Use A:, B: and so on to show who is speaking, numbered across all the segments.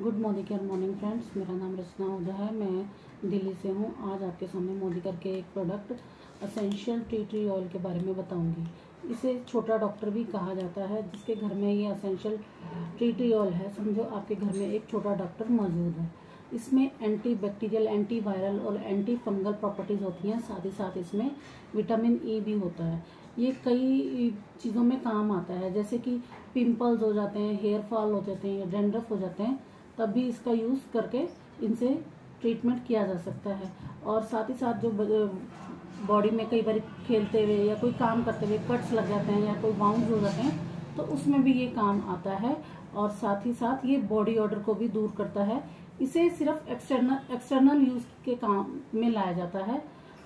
A: Good morning care morning friends मेरा नाम रचना ओझा है। मैं दिल्ली से हूँ। आज आपके सामने मोदी करके एक product essential tea tree oil के बारे में बताऊँगी। इसे छोटा डॉक्टर भी कहा जाता है, जिसके घर में ये असेंशियल टी ट्री ऑयल है। समझो आपके घर में एक छोटा डॉक्टर मौजूद है। इसमें एंटी बैक्टीरियल एंटी वायरल और एंटी फंगल प्रॉपर्टीज़ होती हैं। साथ ही साथ इसमें विटामिन ई e भी होता है। ये कई चीज़ों में काम आता है। जैसे कि पिंपल्स हो जाते हैं हेयर फॉल हो जाते हैं या डेंड्रफ हो जाते हैं। तब भी इसका यूज़ करके इनसे ट्रीटमेंट किया जा सकता है। और साथ ही साथ जो बॉडी में कई बार खेलते हुए या कोई काम करते हुए कट्स लग जाते हैं या कोई बाउंड हो जाते हैं तो उसमें भी ये काम आता है। और साथ ही साथ ये बॉडी ऑर्डर को भी दूर करता है। इसे सिर्फ़ एक्सटर्नल एक्सटर्नल यूज़ के काम में लाया जाता है।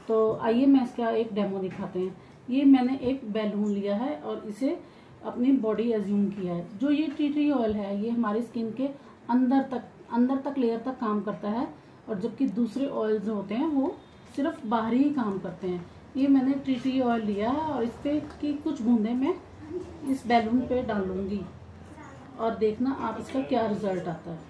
A: तो आइए मैं इसका एक डेमो दिखाते हैं। ये मैंने एक बैलून लिया है और इसे अपनी बॉडी एज्यूम किया है। जो ये टी ट्री ऑयल है, ये हमारी स्किन के अंदर तक अंदर तक लेयर तक काम करता है और जबकि दूसरे ऑयल्स होते हैं वो सिर्फ़ बाहरी ही काम करते हैं। ये मैंने ट्री टी ट्री ऑयल लिया है और इस पर की कुछ बूंदे मैं इस बैलून पे डालूँगी। और देखना आप इसका क्या रिज़ल्ट आता है।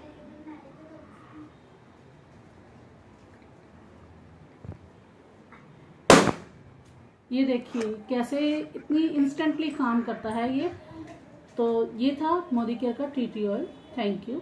A: ये देखिए, कैसे इतनी इंस्टेंटली काम करता है ये। तो ये था मोदी केयर का T T oil thank you